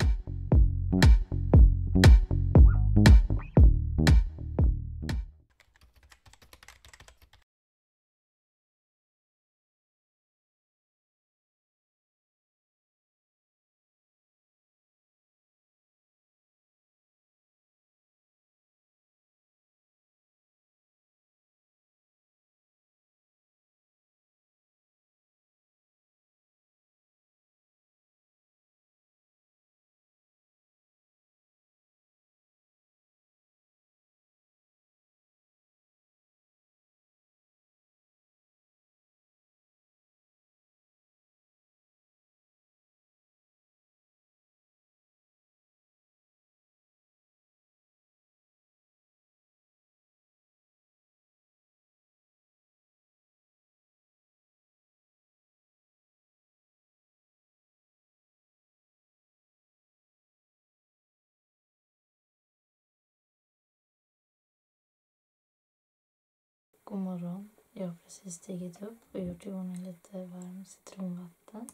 you God morgon. Jag har precis stigit upp och gjort i ordning lite varm citronvatten.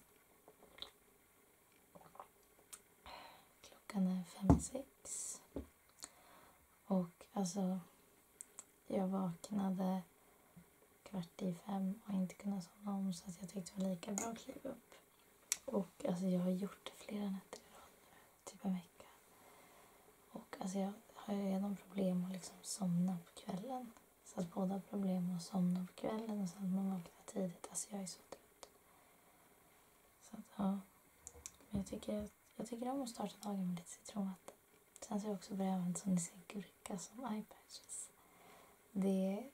Klockan är fem, sex. Och alltså, jag vaknade kvart i fem och inte kunnat somna om så att jag tyckte det var lika bra att kliva upp. Och alltså jag har gjort det flera nätter i rad nu, typ en vecka. Och alltså jag har ju redan problem att liksom somna på kvällen. Så att båda har problem med att somna på kvällen och sen att man vaknar tidigt. Alltså jag är så trött. Så att ja. Men jag tycker, jag tycker om att starta dagen med lite citronvatten. Sen så har jag också börjat använda sån gurka som eyepatches. Det,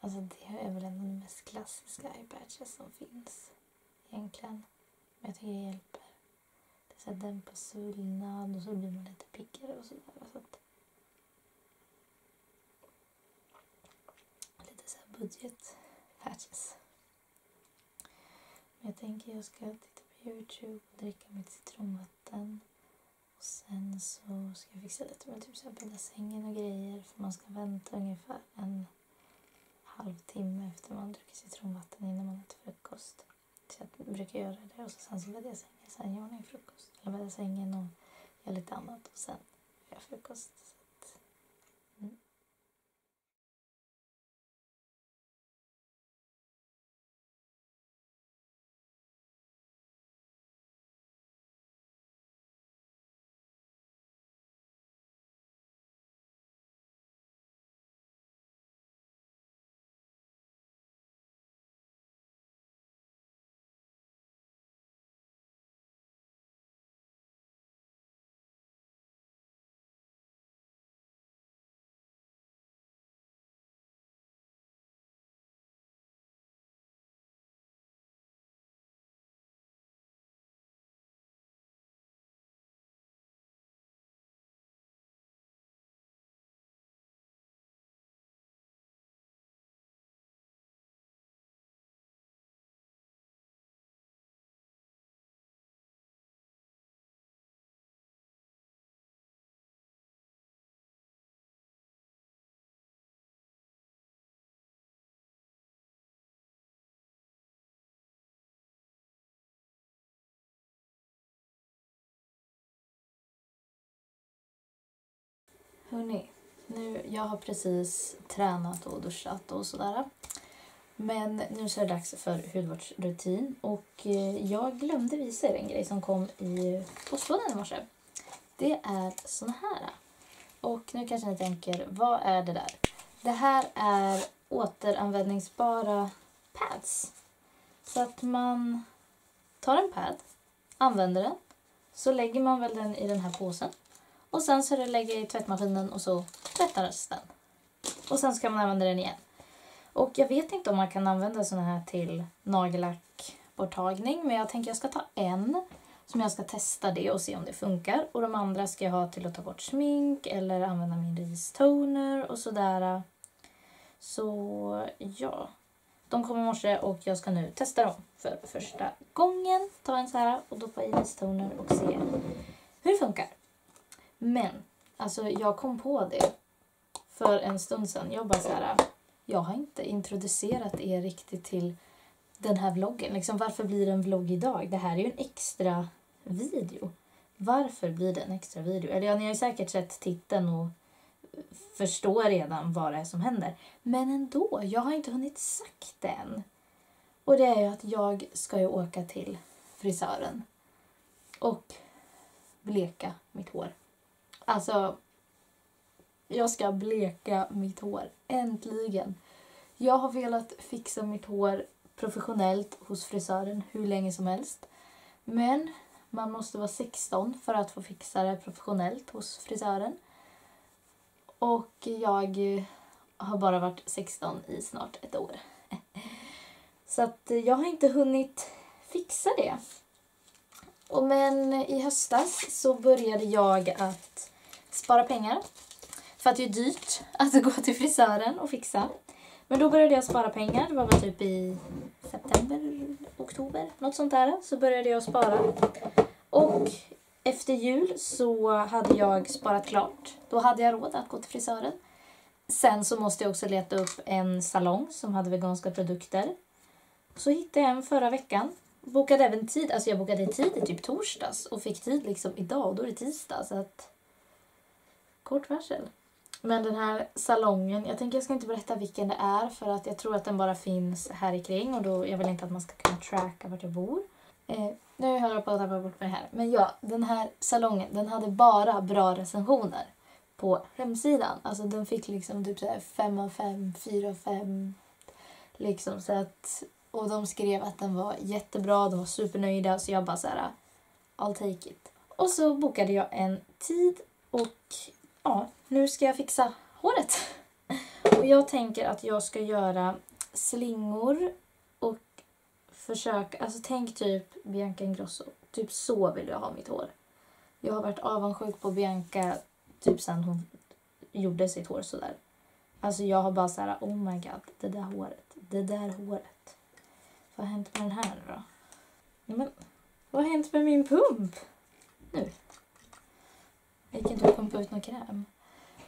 alltså det är väl en av de mest klassiska eyepatches som finns egentligen. Men jag tycker det hjälper. Det så dämpar svullnad och så blir man lite piggare och sådär. Så att budget patches. Men jag tänker jag ska titta på Youtube och dricka mitt citronvatten. Och sen så ska jag fixa lite med typ så här bädda sängen och grejer. För man ska vänta ungefär en halvtimme efter man druckit citronvatten innan man äter frukost. Så jag brukar göra det och så sen så bäddar jag sängen, sen gör jag frukost. Eller bäddar sängen och gör lite annat och sen gör jag frukost. Hörni, nu, jag har precis tränat och duschat och sådär. Men nu så är det dags för hudvårdsrutin och eh, jag glömde visa er en grej som kom i postlådan i morse. Det är sån här. Och nu kanske ni tänker, vad är det där? Det här är återanvändningsbara pads. Så att man tar en pad, använder den, så lägger man väl den i den här påsen. Och sen så lägger det i tvättmaskinen och så tvättas den. Och sen ska man använda den igen. Och jag vet inte om man kan använda såna här till nagellackborttagning. Men jag tänker jag ska ta en som jag ska testa det och se om det funkar. Och de andra ska jag ha till att ta bort smink eller använda min ristoner och sådär. Så ja, de kom i morse och jag ska nu testa dem för första gången. Ta en så här och doppa i ristoner och se hur det funkar. Men, alltså jag kom på det för en stund sedan. Jag bara så här, jag har inte introducerat er riktigt till den här vloggen. Liksom, varför blir det en vlogg idag? Det här är ju en extra video. varför blir det en extra video? Eller ja, ni har ju säkert sett titeln och förstår redan vad det är som händer. Men ändå, jag har inte hunnit sagt det än. Och det är ju att jag ska ju åka till frisören och bleka mitt hår. Alltså, jag ska bleka mitt hår. Äntligen! Jag har velat fixa mitt hår professionellt hos frisören hur länge som helst. Men man måste vara 16 för att få fixa det professionellt hos frisören. Och jag eh, har bara varit 16 i snart ett år. Så att eh, jag har inte hunnit fixa det. Men i höstas så började jag att spara pengar. För att det är dyrt att gå till frisören och fixa. Men då började jag spara pengar. Det var väl typ i september, oktober, något sånt där. Så började jag spara. Och efter jul så hade jag sparat klart. Då hade jag råd att gå till frisören. Sen så måste jag också leta upp en salong som hade veganska produkter. Så hittade jag en förra veckan. Bokade även tid. Alltså jag bokade tid i typ torsdags och fick tid liksom idag och då är det tisdag. Så att... Kort varsel. Men den här salongen, jag tänker jag ska inte berätta vilken det är för att jag tror att den bara finns här i kring och då, jag vill inte att man ska kunna tracka vart jag bor. Eh, nu höll jag på att tappa bort mig här. Men ja, den här salongen den hade bara bra recensioner på hemsidan. Alltså den fick liksom typ såhär 5 av 5, 4 av 5. Liksom så att, och de skrev att den var jättebra, de var supernöjda så jag bara såhär... I'll take it. Och så bokade jag en tid och ja, nu ska jag fixa håret. Och jag tänker att jag ska göra slingor och försöka, alltså tänk typ Bianca Ingrosso. Typ så vill jag ha mitt hår. Jag har varit avundsjuk på Bianca typ sen hon gjorde sitt hår sådär. Alltså jag har bara så här... oh my god, det där håret, det där håret. Vad har hänt med den här nu då? Men, vad har hänt med min pump? Nu. Jag gick inte att pumpa ut någon kräm.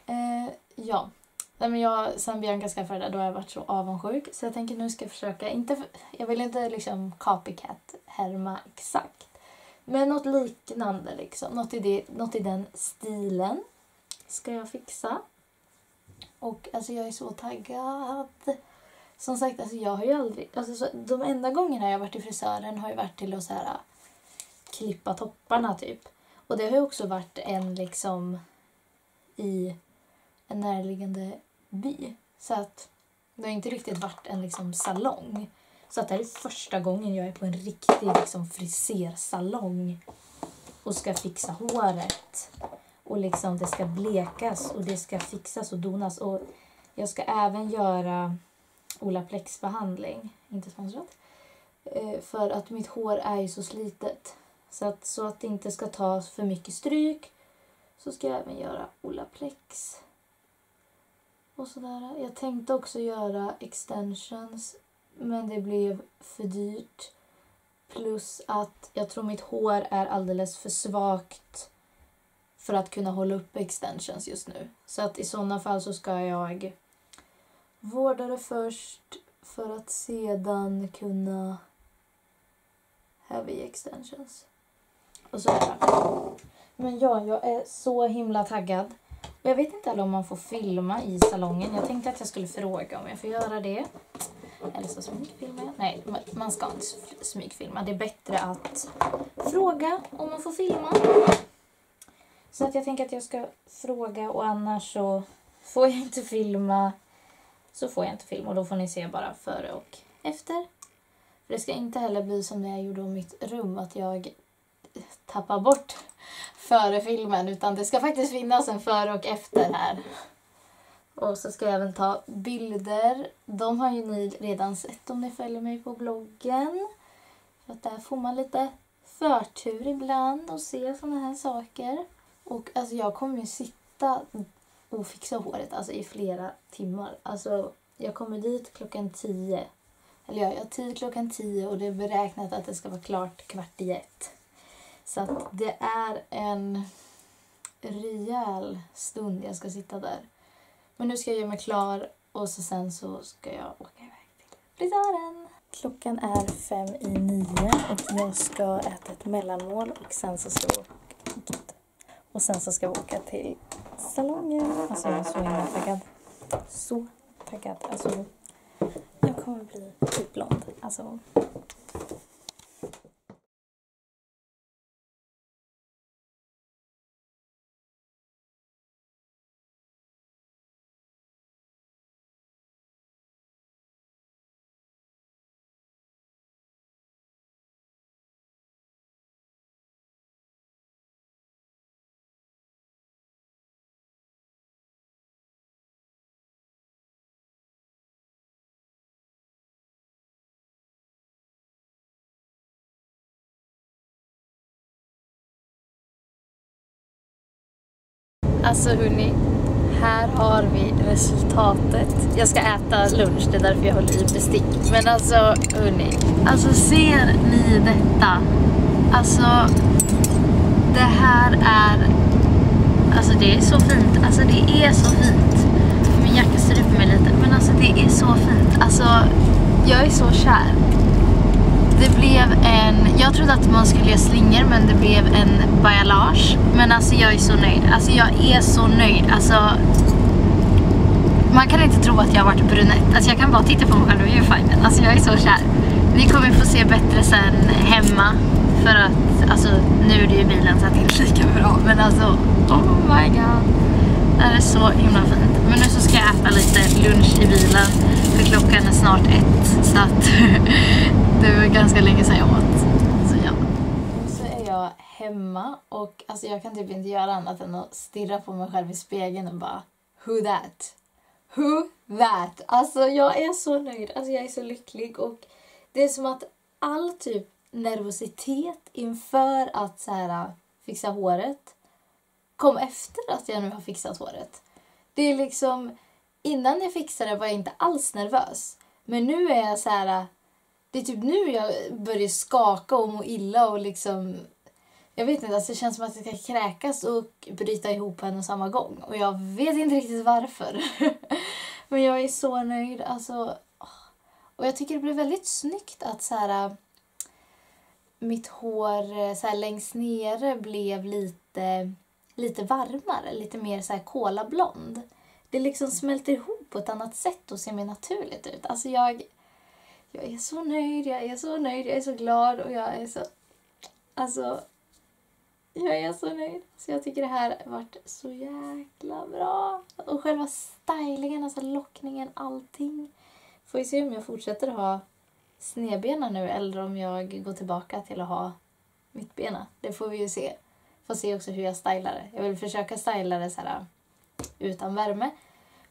Eh, ja. Nej, men jag, sen Bianca skaffade det då har jag varit så avundsjuk. Så jag tänker nu ska jag försöka, inte, jag vill inte liksom copycat härma exakt. Men något liknande liksom. Något i, det, något i den stilen ska jag fixa. Och alltså jag är så taggad. Som sagt, alltså jag har ju aldrig... Alltså, så, de enda gångerna jag har varit i frisören har ju varit till att så här, klippa topparna typ. Och det har ju också varit en liksom i en närliggande by. Så att det har inte riktigt varit en liksom salong. Så att det här är första gången jag är på en riktig liksom frisersalong och ska fixa håret. Och liksom det ska blekas och det ska fixas och donas. Och jag ska även göra Olaplex-behandling, inte sponsrat. Eh, för att mitt hår är ju så slitet. Så att, så att det inte ska ta för mycket stryk så ska jag även göra Olaplex. Och sådär. Jag tänkte också göra extensions men det blev för dyrt. Plus att jag tror mitt hår är alldeles för svagt för att kunna hålla upp extensions just nu. Så att i sådana fall så ska jag vårda det först för att sedan kunna heavy extensions. Och så Men ja, jag är så himla taggad. Och jag vet inte heller om man får filma i salongen. Jag tänkte att jag skulle fråga om jag får göra det. Eller så smygfilmar jag. Nej, man ska inte smygfilma. Det är bättre att fråga om man får filma. Så att jag tänker att jag ska fråga och annars så får jag inte filma så får jag inte filma och då får ni se bara före och efter. För det ska inte heller bli som när jag gjorde om mitt rum att jag tappa bort före filmen utan det ska faktiskt finnas en före och efter här. Och så ska jag även ta bilder. De har ju ni redan sett om ni följer mig på bloggen. För att där får man lite förtur ibland och se såna här saker. Och alltså jag kommer ju sitta och fixa håret alltså i flera timmar. Alltså jag kommer dit klockan tio. Eller ja, jag har tid klockan tio och det är beräknat att det ska vara klart kvart i ett. Så att det är en rejäl stund jag ska sitta där. Men nu ska jag göra mig klar och så sen så ska jag åka iväg till frisören. Klockan är fem i nio och jag ska äta ett mellanmål och sen så ska jag Och sen så ska vi åka till salongen. Alltså jag är så himla taggad. Så taggad. Alltså, jag kommer bli typ blond. Alltså, Alltså hörni, här har vi resultatet. Jag ska äta lunch, det är därför jag håller i bestick. Men alltså hörni, alltså ser ni detta? Alltså, det här är... Alltså det är så fint, alltså det är så fint. Min jacka styr upp mig lite, men alltså det är så fint. Alltså, jag är så kär. Det blev en, jag trodde att man skulle göra slingor men det blev en bajalage. Men alltså jag är så nöjd. Alltså jag är så nöjd. Alltså man kan inte tro att jag har varit brunett. Alltså jag kan bara titta på mig själv och jag är fine. Alltså jag är så kär. Ni kommer få se bättre sen hemma. För att alltså nu är det ju bilen så att det inte är lika bra. Men alltså oh my god. Det här är så himla fint. Men nu så ska jag äta lite lunch i bilen. För klockan är snart ett. Så att det var ganska länge sedan jag åt. Så ja. Nu så är jag hemma och alltså jag kan typ inte göra annat än att stirra på mig själv i spegeln och bara Who that? Who that? Alltså jag är så nöjd. Alltså jag är så lycklig och det är som att all typ nervositet inför att så här, fixa håret kom efter att jag nu har fixat håret. Det är liksom, innan jag fixade var jag inte alls nervös. Men nu är jag så här, det är typ nu jag börjar skaka och må illa och liksom, jag vet inte, alltså det känns som att jag ska kräkas och bryta ihop på en och samma gång. Och jag vet inte riktigt varför. Men jag är så nöjd, alltså. Och jag tycker det blir väldigt snyggt att så här, mitt hår eh, så här, längst nere blev lite lite varmare, lite mer så här kolablond. Det liksom smälter ihop på ett annat sätt och ser mer naturligt ut. Alltså jag, jag är så nöjd, jag är så nöjd, jag är så glad och jag är så... Alltså, jag är så nöjd. Så jag tycker det här har varit så jäkla bra. Och själva stylingen, alltså lockningen, allting. Får vi se om jag fortsätter ha snedbena nu eller om jag går tillbaka till att ha mittbena. Det får vi ju se. Får se också hur jag stylar det. Jag vill försöka styla det så här, utan värme.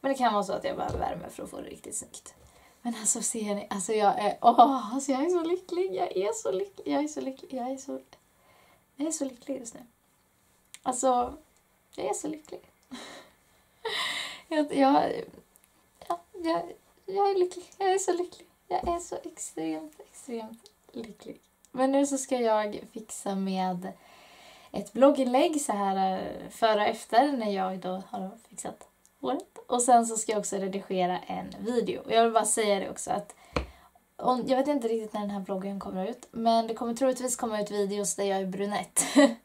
Men det kan vara så att jag behöver värme för att få det riktigt snyggt. Men alltså ser ni, alltså jag är, åh, alltså jag är så lycklig, jag är så lycklig, jag är så lycklig, jag är så, jag är så lycklig just nu. Alltså, jag är så lycklig. jag, jag, ja, jag, jag är lycklig, jag är så lycklig. Jag är så extremt, extremt lycklig. Men nu så ska jag fixa med ett blogginlägg så här eh, före och efter när jag då har fixat håret. Och sen så ska jag också redigera en video. Och jag vill bara säga det också att om, jag vet inte riktigt när den här bloggen kommer ut men det kommer troligtvis komma ut videos där jag är brunett.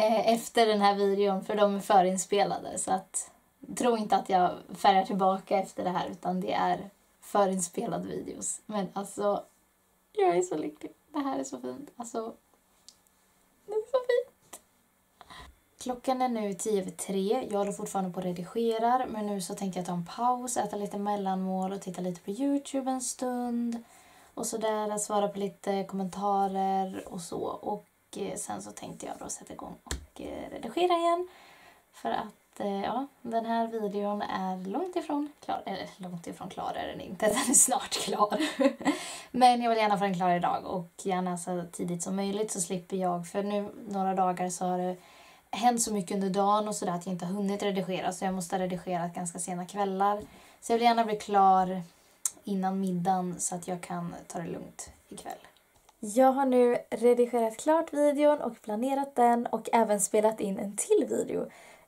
Eh, efter den här videon för de är förinspelade så att tro inte att jag färgar tillbaka efter det här utan det är förinspelade videos. Men alltså, jag är så lycklig. Det här är så fint. Alltså, det är så fint. Klockan är nu tio över tre. Jag håller fortfarande på och redigerar men nu så tänkte jag ta en paus, äta lite mellanmål och titta lite på Youtube en stund. Och sådär, svara på lite kommentarer och så. Och eh, sen så tänkte jag då sätta igång och eh, redigera igen. För att eh, ja, den här videon är långt ifrån klar. Eller långt ifrån klar är den inte, den är snart klar. Men jag vill gärna få den klar idag och gärna så tidigt som möjligt så slipper jag. För nu några dagar så har det hänt så mycket under dagen och sådär att jag inte har hunnit redigera så jag måste ha redigerat ganska sena kvällar. Så jag vill gärna bli klar innan middagen så att jag kan ta det lugnt ikväll. Jag har nu redigerat klart videon och planerat den och även spelat in en till video.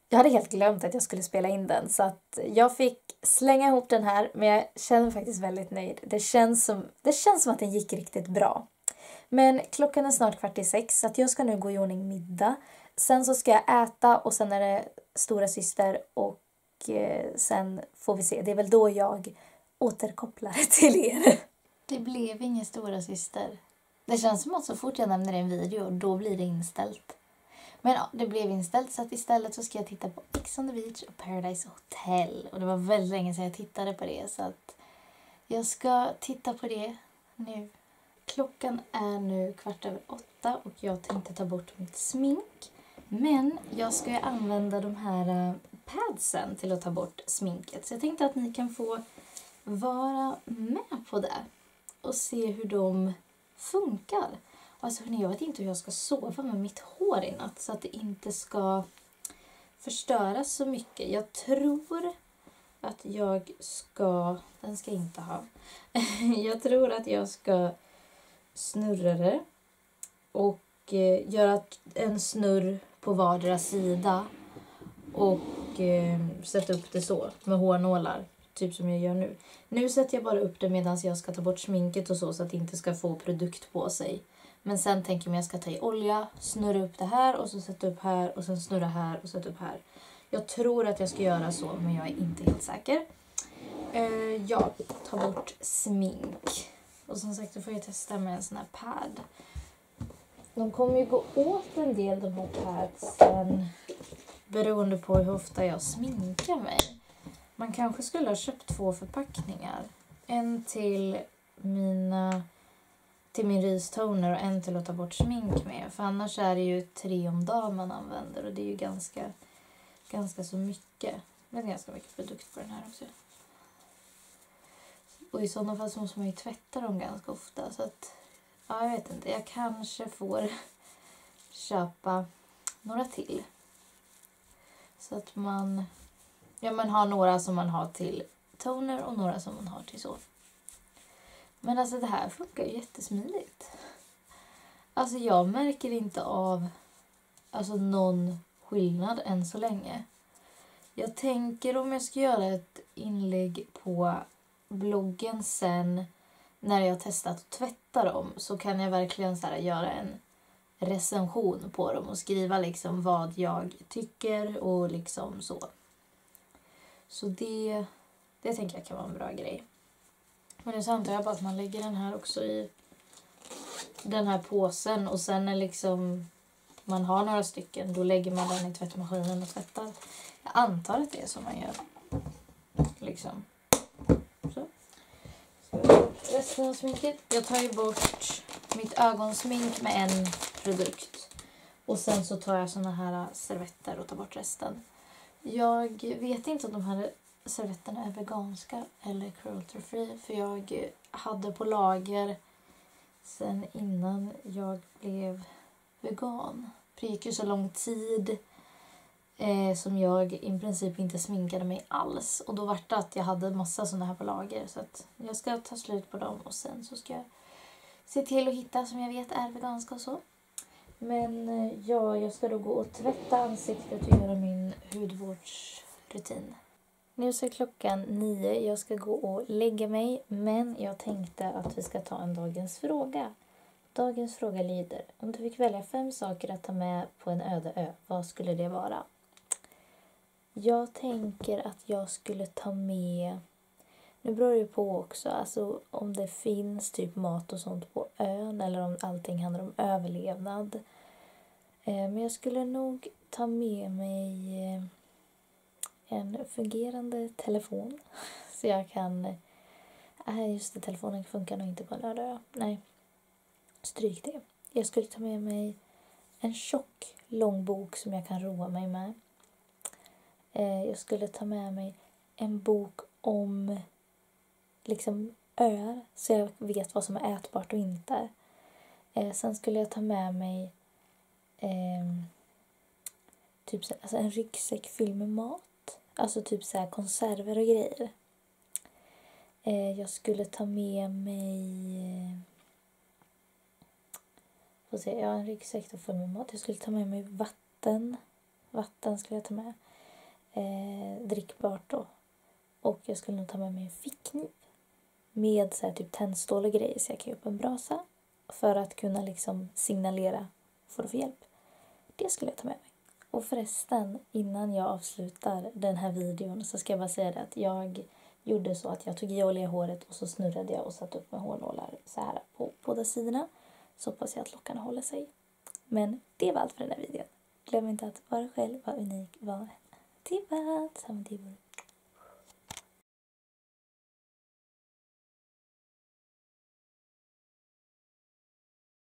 Jag hade helt glömt att jag skulle spela in den så att jag fick slänga ihop den här men jag känner mig faktiskt väldigt nöjd. Det känns som, det känns som att den gick riktigt bra. Men klockan är snart kvart i sex så att jag ska nu gå i ordning middag sen så ska jag äta och sen är det stora syster och eh, sen får vi se. Det är väl då jag återkopplar till er. Det blev ingen stora syster. Det känns som att så fort jag nämner en video, då blir det inställt. Men ja, det blev inställt så att istället så ska jag titta på Ex on the beach och Paradise Hotel. Och det var väldigt länge sedan jag tittade på det så att jag ska titta på det nu. Klockan är nu kvart över åtta och jag tänkte ta bort mitt smink. Men jag ska ju använda de här eh, padsen till att ta bort sminket. Så jag tänkte att ni kan få vara med på det och se hur de funkar. Alltså hörni, jag vet inte hur jag ska sova med mitt hår i natt så att det inte ska förstöras så mycket. Jag tror att jag ska... Den ska jag inte ha. jag tror att jag ska snurra det och eh, göra en snurr på vardera sida och eh, sätta upp det så med hårnålar. Typ som jag gör nu. Nu sätter jag bara upp det medan jag ska ta bort sminket och så så att det inte ska få produkt på sig. Men sen tänker jag att jag ska ta i olja, snurra upp det här och så sätta upp här och sen snurra här och sätta upp här. Jag tror att jag ska göra så men jag är inte helt säker. Eh, jag tar bort smink. Och som sagt då får jag testa med en sån här pad. De kommer ju gå åt en del de här padsen beroende på hur ofta jag sminkar mig. Man kanske skulle ha köpt två förpackningar. En till mina till min ristoner och en till att ta bort smink med. För annars är det ju tre om dagen man använder och det är ju ganska, ganska så mycket. Det är ganska mycket produkt på den här också. Och i sådana fall så måste man ju tvätta dem ganska ofta. Så att, ja, jag vet inte. Jag kanske får köpa några till. Så att man, ja, man har några som man har till toner och några som man har till så. Men alltså det här funkar ju jättesmidigt. Alltså jag märker inte av alltså någon skillnad än så länge. Jag tänker om jag ska göra ett inlägg på bloggen sen när jag testat att tvätta dem så kan jag verkligen så göra en recension på dem och skriva liksom vad jag tycker och liksom så. Så det, det tänker jag kan vara en bra grej. Men nu så antar jag bara att man lägger den här också i den här påsen och sen när liksom man har några stycken då lägger man den i tvättmaskinen och tvättar. Jag antar att det är så man gör. Liksom ögonsminket. Jag tar ju bort mitt ögonsmink med en produkt. Och sen så tar jag såna här äh, servetter och tar bort resten. Jag vet inte om de här servetterna är veganska eller cruelty free. För jag hade på lager sen innan jag blev vegan. För det gick ju så lång tid eh, som jag i princip inte sminkade mig alls. Och då var det att jag hade massa såna här på lager. Så att jag ska ta slut på dem och sen så ska jag se till att hitta som jag vet är veganska och så. Men eh, ja, jag ska då gå och tvätta ansiktet och göra min hudvårdsrutin. Nu så är klockan nio. Jag ska gå och lägga mig. Men jag tänkte att vi ska ta en dagens fråga. Dagens fråga lyder. Om du fick välja fem saker att ta med på en öde ö, vad skulle det vara? Jag tänker att jag skulle ta med... Nu beror det på också. Alltså om det finns typ mat och sånt på ön eller om allting handlar om överlevnad. Eh, men jag skulle nog ta med mig eh, en fungerande telefon. Så jag kan... Nej, just det, telefonen funkar nog inte på en lördag. Nej, stryk det. Jag skulle ta med mig en tjock långbok som jag kan roa mig med. Eh, jag skulle ta med mig en bok om liksom öar så jag vet vad som är ätbart och inte. Eh, sen skulle jag ta med mig eh, typ alltså en ryggsäck fylld med mat Alltså typ så konserver och grejer. Eh, jag skulle ta med mig... Eh, Får se, jag har en ryggsäck full med mat. Jag skulle ta med mig vatten. Vatten skulle jag ta med. Eh, drickbart då. Och jag skulle nog ta med mig en fickkniv. Med så här, typ tändstål och grejer så jag kan ge upp en brasa. För att kunna liksom signalera, får du få hjälp? Det skulle jag ta med mig. Och förresten, innan jag avslutar den här videon så ska jag bara säga det att jag gjorde så att jag tog i olja i håret och så snurrade jag och satte upp med hårnålar så här på båda sidorna. Så hoppas jag att lockarna håller sig. Men det var allt för den här videon. Glöm inte att vara själv, vara unik, vara Tibet, some people